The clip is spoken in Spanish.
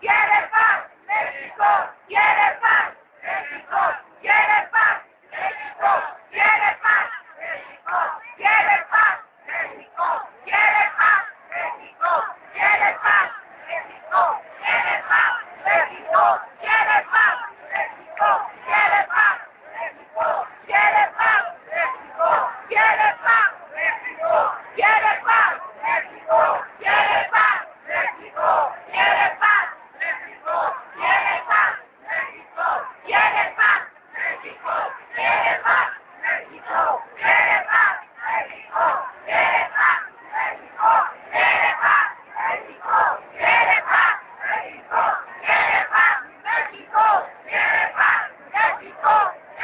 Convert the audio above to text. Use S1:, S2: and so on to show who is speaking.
S1: quiere paz, México, quiere paz, México,